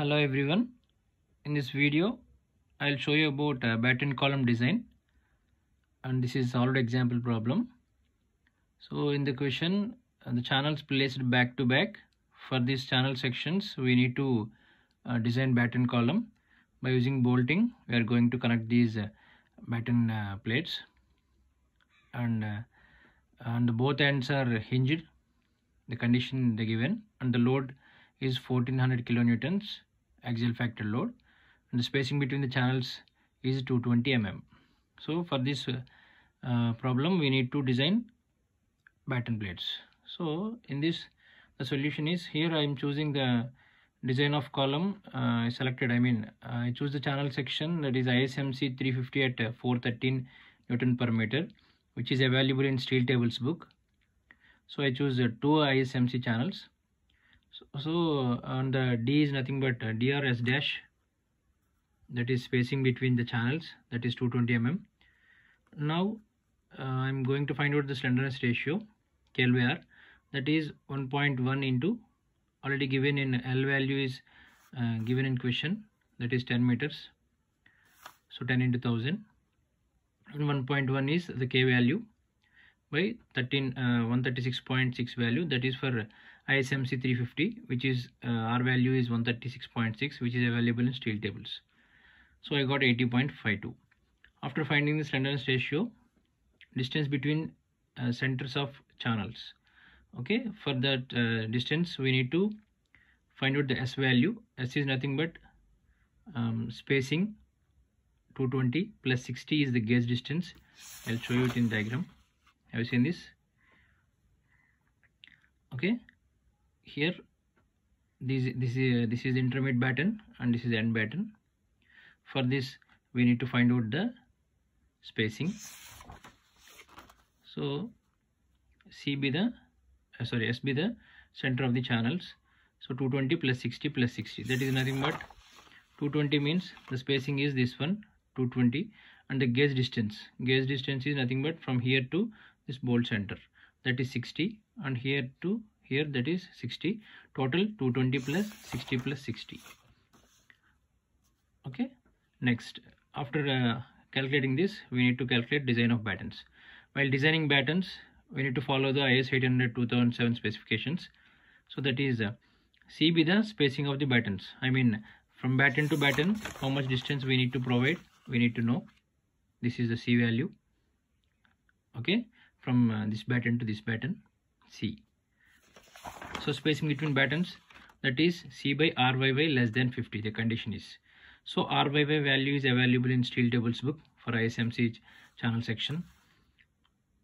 hello everyone. In this video I'll show you about uh, batten column design. And this is solved example problem. So in the question uh, the channels placed back to back for these channel sections we need to uh, design batten column. By using bolting we are going to connect these uh, batten uh, plates. And and both ends are hinged the condition they given. And the load is 1400 kilonewtons axial factor load and the spacing between the channels is 220 mm. So for this uh, uh, problem we need to design batten plates so in this the solution is here i am choosing the design of column uh, selected i mean i choose the channel section that is ismc 350 at uh, 413 newton per meter which is available in steel tables book. So i choose uh, two ismc channels so, on the d is nothing but uh, drs dash that is spacing between the channels that is 220 mm now uh, i'm going to find out the slenderness ratio klbr that is 1.1 into already given in l value is uh, given in question that is 10 meters. So 10 into 1000 and 1.1 is the k value by 13 uh, 136.6 value that is for ISMC 350 which is uh, R value is 136.6 which is available in steel tables. So I got 80.52 after finding the slenderness ratio distance between uh, centers of channels. Okay for that uh, distance we need to find out the S value. S is nothing but um, spacing 220 plus 60 is the gauge distance. I'll show you it in diagram. Have you seen this? Okay here this this is this is intermediate batten and this is end batten for this we need to find out the spacing. So c be the uh, sorry s be the center of the channels. So 220 plus 60 plus 60 that is nothing but 220 means the spacing is this one 220 and the gauge distance. Gauge distance is nothing but from here to this bolt center that is 60 and here to here that is 60 total 220 plus 60 plus 60 okay. Next after uh, calculating this we need to calculate design of battens. While designing battens we need to follow the IS 800 2007 specifications. So that is uh, C be the spacing of the battens. I mean from batten to batten how much distance we need to provide we need to know. This is the C value. Okay. From uh, this batten to this batten C so spacing between battens that is C by RYY less than 50 the condition is. So RYY value is available in steel tables book for ISMC channel section.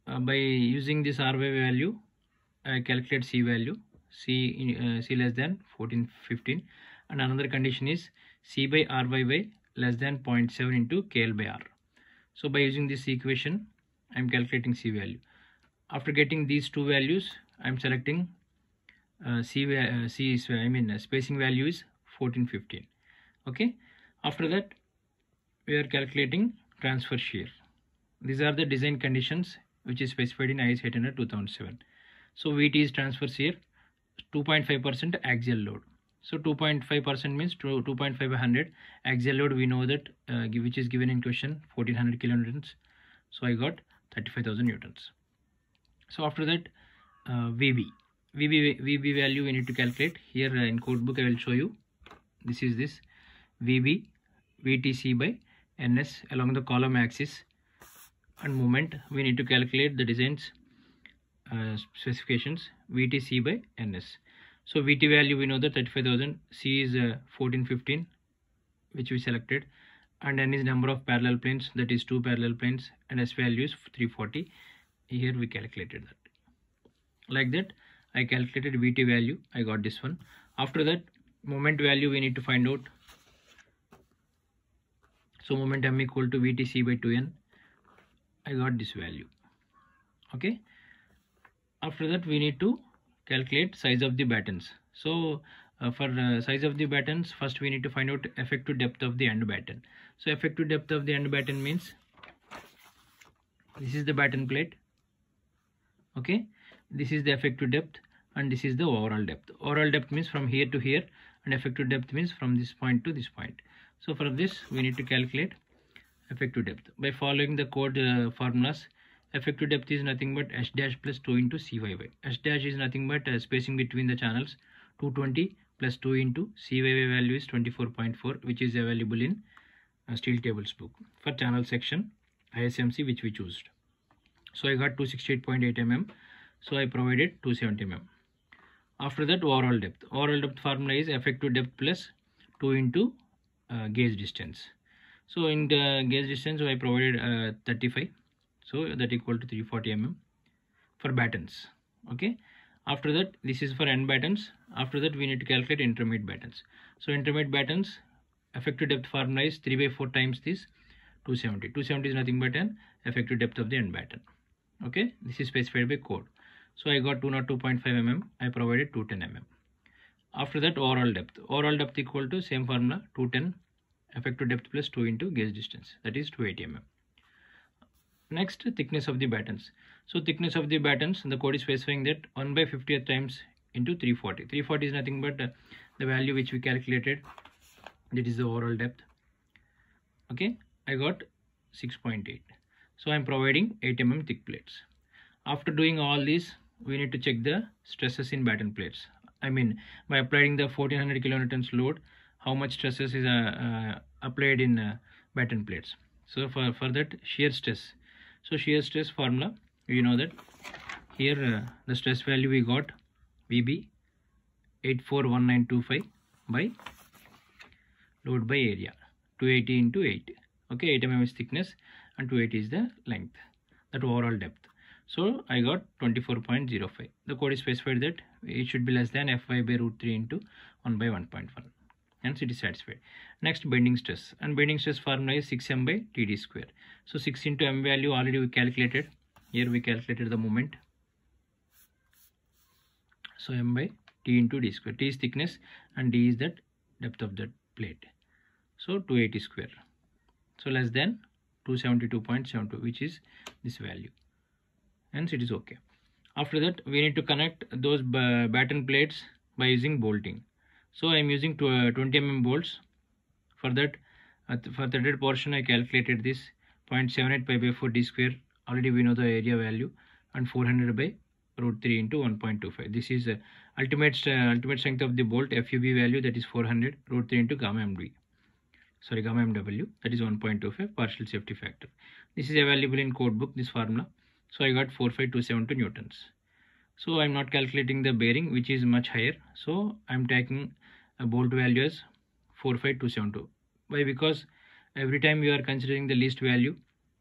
Uh, by using this RYY value I calculate C value C uh, C less than 14 15 and another condition is C by RYY less than 0.7 into KL by R. So by using this equation I am calculating C value. After getting these two values I am selecting uh, C, uh, C is I mean uh, spacing value is 14 15 okay? After that we are calculating transfer shear. These are the design conditions which is specified in IS 800 2007 so VT is transfer shear 2.5 percent axial load. So 2.5 percent means 2.5 100 axial load. We know that uh, which is given in question 1400 kilonewtons. So I got 35,000 newtons. So after that uh, VB VB VB value we need to calculate. Here uh, in code book I will show you. This is this. VB VTC by NS along the column axis. And moment we need to calculate the designs uh, specifications. VTC by NS so VT value we know that 35,000 C is uh, 1415 which we selected. And N is number of parallel planes that is two parallel planes. And S value is 340 here we calculated that. Like that I calculated VT value. I got this one. After that moment value we need to find out. So moment m equal to VTC by 2n I got this value. Okay? After that we need to calculate size of the battens. So uh, for uh, size of the battens first we need to find out effective depth of the end batten. So effective depth of the end batten means this is the batten plate. Okay? This is the effective depth and this is the overall depth. Overall depth means from here to here and effective depth means from this point to this point. So for this we need to calculate effective depth. By following the code uh, formulas effective depth is nothing but h dash plus 2 into cyy h dash is nothing but uh, spacing between the channels. 220 plus 2 into cyy value is 24.4 which is available in uh, steel tables book. For channel section ismc which we chose so i got 268.8 mm so i provided 270 mm after that overall depth. Overall depth formula is effective depth plus 2 into uh, gauge distance. So in the gauge distance i provided uh, 35 so that equal to 340 mm for battens. Okay? After that this is for end battens. After that we need to calculate intermediate battens. So intermediate battens effective depth formula is 3 by 4 times this 270 270 is nothing but an effective depth of the end batten. Okay? This is specified by code so I got 202.5 mm. I provided 210 mm. After that overall depth. Overall depth equal to same formula 210 effective depth plus 2 into gauge distance that is 280 mm. Next thickness of the battens. So thickness of the battens the code is specifying that 1 by 50th times into 340. 340 is nothing but uh, the value which we calculated that is the overall depth. Okay I got 6.8. So I am providing 8 mm thick plates. After doing all these we need to check the stresses in batten plates. I mean by applying the 1400 kilonewtons load how much stresses is uh, uh, applied in uh, batten plates. So for for that shear stress. So shear stress formula you know that here uh, the stress value we got vb 841925 by load by area 280 into 8 okay 8 mm is thickness and 280 is the length that overall depth so I got 24.05. The code is specified that it should be less than Fy by root 3 into 1 by 1.1. Hence it is satisfied. Next bending stress. And bending stress formula is 6m by td square. So 6 into m value already we calculated. Here we calculated the moment. So m by t into d square. t is thickness and d is that depth of that plate. So 280 square. So less than 272.72 which is this value hence it is okay. After that we need to connect those batten plates by using bolting. So i am using uh, 20 mm bolts. For that for the threaded portion i calculated this 0.78 pi by 4 d square. Already we know the area value. And 400 by root 3 into 1.25 this is uh, ultimate uh, ultimate strength of the bolt fub value that is 400 root 3 into gamma md sorry gamma mw that is 1.25 partial safety factor. This is available in code book this formula so I got 4527 newtons. So I'm not calculating the bearing which is much higher. So I'm taking a bolt value as 45272 why? Because every time you are considering the least value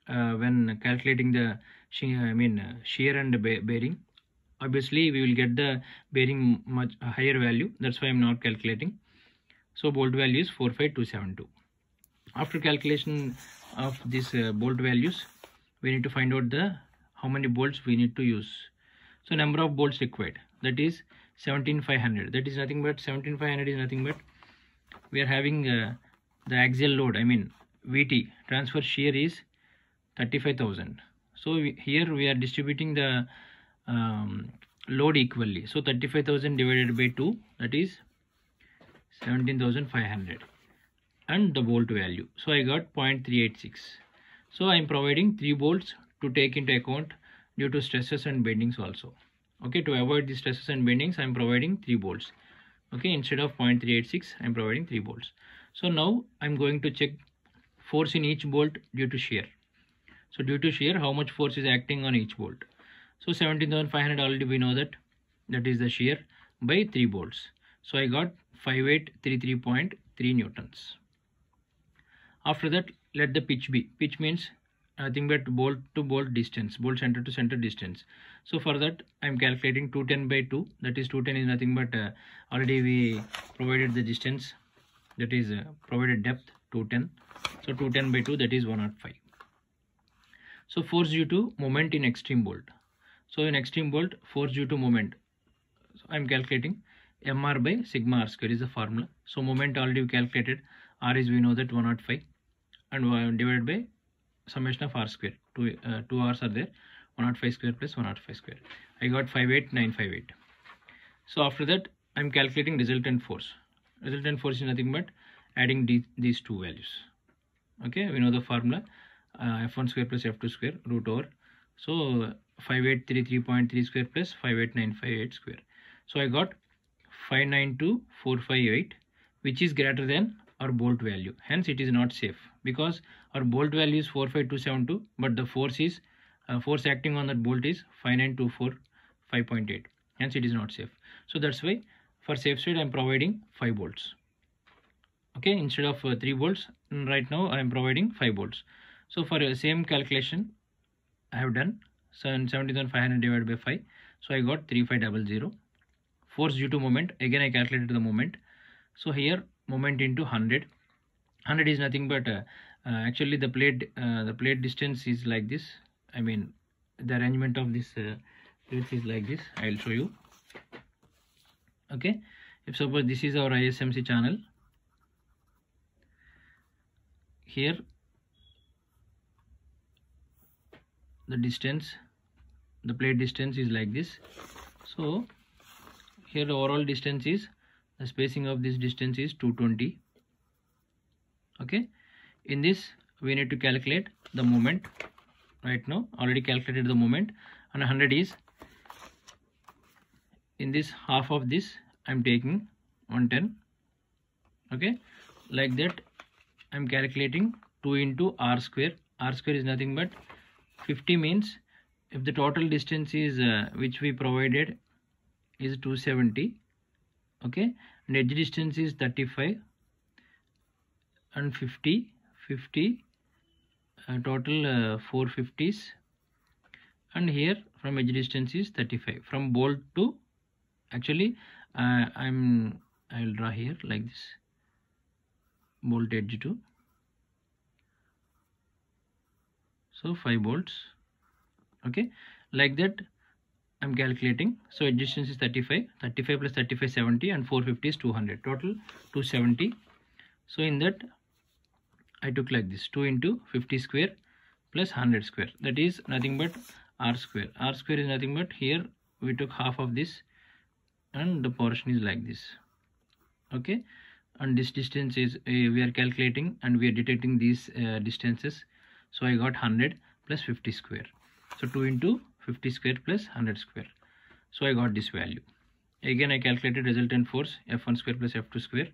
uh, when calculating the I mean uh, shear and bearing obviously we will get the bearing much higher value. That's why I'm not calculating. So bolt value is 45272 after calculation of these uh, bolt values we need to find out the how many bolts we need to use. So number of bolts required that is 17500 that is nothing but 17500 is nothing but we are having uh, the axial load i mean vt transfer shear is 35000 so we, here we are distributing the um, load equally. So 35000 divided by 2 that is 17500 and the bolt value. So i got 0.386 so i am providing 3 bolts to take into account due to stresses and bendings also. Okay to avoid the stresses and bendings i'm providing 3 bolts. Okay instead of 0.386 i'm providing 3 bolts. So now i'm going to check force in each bolt due to shear. So due to shear how much force is acting on each bolt? So 17500 already we know that. That is the shear by 3 bolts. So i got 5833.3 newtons. After that let the pitch be. Pitch means nothing but bolt to bolt distance bolt center to center distance. So for that i'm calculating 210 by 2 that is 210 is nothing but uh, already we provided the distance. That is uh, provided depth 210 so 210 by 2 that is 105 so force due to moment in extreme bolt. So in extreme bolt force due to moment. So i'm calculating mr by sigma r square is the formula. So moment already calculated. R is we know that 105 and uh, divided by summation of r square. Two uh, two r's are there. 105 square plus 105 square. I got 58958 so after that i'm calculating resultant force. Resultant force is nothing but adding these two values. Okay we know the formula. Uh, f1 square plus f2 square root over. So 5833.3 square plus 58958 square. So i got 592458 which is greater than our bolt value. Hence it is not safe because our bolt value is 45272 but the force is uh, force acting on that bolt is 5924 5.8 hence it is not safe. So that's why for safe side i'm providing 5 bolts. Okay instead of uh, 3 bolts right now i am providing 5 bolts. So for the same calculation i have done 77500 divided by 5 so i got 3500 force due to moment. Again i calculated the moment. So here moment into 100 100 is nothing but uh, uh, actually the plate uh, the plate distance is like this. I mean the arrangement of this uh, plates is like this. I'll show you. Okay. If suppose this is our ismc channel. Here the distance the plate distance is like this. So here the overall distance is the spacing of this distance is 220 okay in this we need to calculate the moment right now. Already calculated the moment. And 100 is in this half of this i'm taking 110 okay? Like that i'm calculating 2 into r square. R square is nothing but 50 means if the total distance is uh, which we provided is 270 okay? And edge distance is 35 and 50 50 uh, total uh, 450s and here from edge distance is 35 from bolt to actually uh, i'm i'll draw here like this. Bolt edge to. So 5 bolts. Okay like that I'm calculating. So edge distance is 35 35 plus 35 70 and 450 is 200 total 270 so in that I took like this 2 into 50 square plus 100 square. That is nothing but r square. R square is nothing but here we took half of this and the portion is like this. Okay? And this distance is uh, we are calculating and we are detecting these uh, distances. So I got 100 plus 50 square. So 2 into 50 square plus 100 square. So i got this value. Again i calculated resultant force f1 square plus f2 square.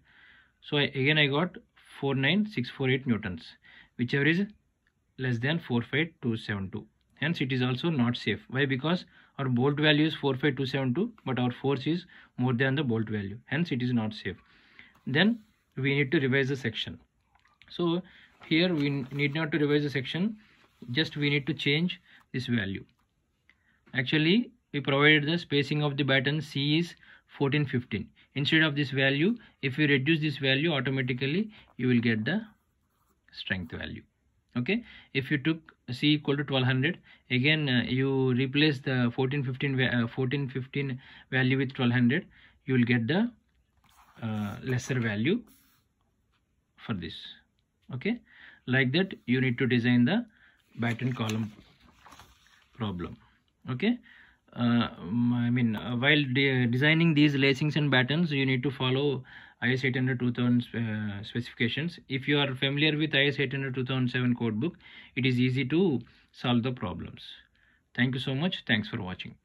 So I, again i got 49648 newtons whichever is less than 45272 hence it is also not safe. Why? Because our bolt value is 45272 but our force is more than the bolt value. Hence it is not safe. Then we need to revise the section. So here we need not to revise the section. Just we need to change this value. Actually we provided the spacing of the batten c is 14 15 instead of this value if you reduce this value automatically you will get the strength value. Okay? If you took c equal to 1200 again uh, you replace the 14 15 uh, 14 15 value with 1200 you will get the uh, lesser value for this. Okay? Like that you need to design the batten column problem. Okay uh, I mean uh, while de designing these lacings and battens you need to follow IS 800 2000 uh, specifications. If you are familiar with IS 800 2007 code book it is easy to solve the problems. Thank you so much. Thanks for watching